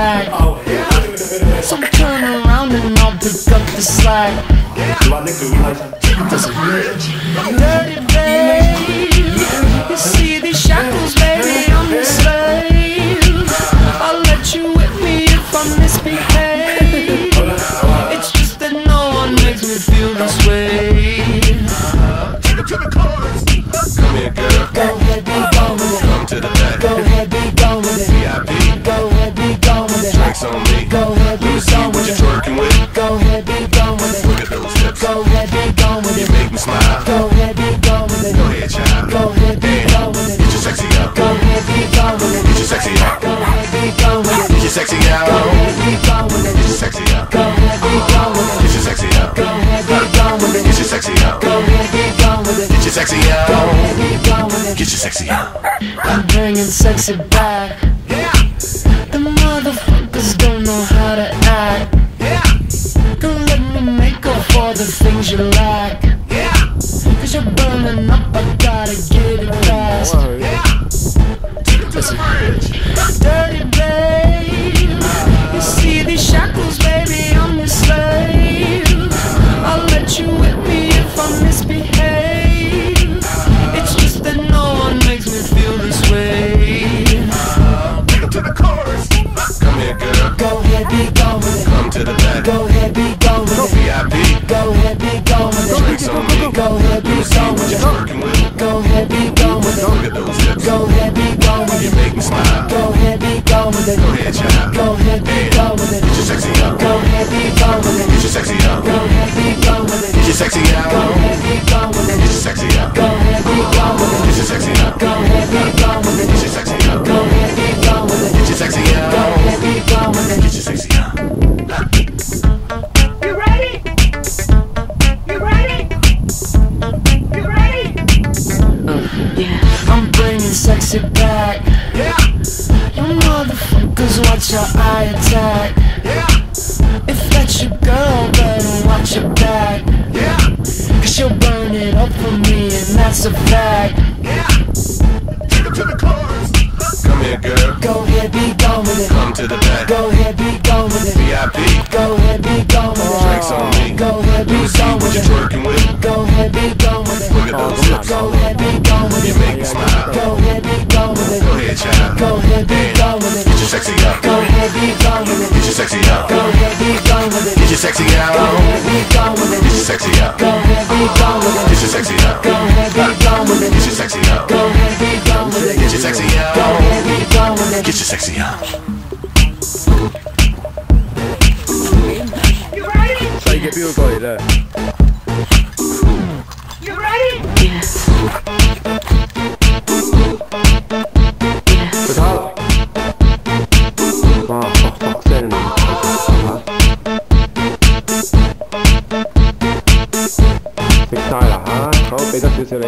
bag. Oh, yeah. So turn around and I'll pick up the slack. Yeah. Dirty babe, you see these shackles, baby, I'm the slave. I'll let you whip me if I misbehave. It's just that no one makes me feel this way. Go ahead, be gone with You it. make me smile. Go ahead, be gone with it. Go ahead, child. Go ahead, be gone with Get your sexy out. Go ahead, be gone with it. Get your sexy out. Go ahead, be gone with it. Get your sexy out. Go ahead, be gone with it. Get your sexy out. Go ahead, be gone with it. Get your sexy out. Go ahead, be gone with it. Get your sexy out. Go ahead, be gone with it. Get your sexy Go ahead, be gone with it. Get your sexy out. I'm bringing sexy back. Things you lack. Cause you're burning up, I gotta get it fast. Take it Listen. Dirty babe, Go ahead, be Let me see gone with it. with. Go ahead, be gone with it. at those hips. Go ahead, be gone with You it. make me smile. Go ahead, be gone with it. Go ahead, child. Go ahead, be gone with Get your it. sexy out. Go ahead, be gone with it. Get it. your sexy out. Go ahead, be gone with Get it. your sexy Go out. ahead, be watch your eye attack. Yeah. If that's your girl, better watch your back. Yeah. Cause she'll burn it up for me, and that's a fact. Come here, girl. Go ahead, be gone with it. Come to the back. Go ahead, be gone with it. VIP. Go ahead, be gone with Drinks it. on me. Go ahead, be me see gone what with you're it. twerking with. Go ahead, be gone with Look it. at those hips. Go ahead, sexy up. Go ahead, be gone with it. Get your sexy out. Go ahead, be gone with it. Get your sexy out. Go ahead, be gone with it. Get your sexy out. Go ahead, be gone with it. Get your sexy out. Go ahead, be gone with it. Get your sexy out. Go ahead, be gone with it. Get your sexy up. Go ahead, be gone with it. Get your sexy out. You ready? So you get people go there. You ready? Yes. se lo.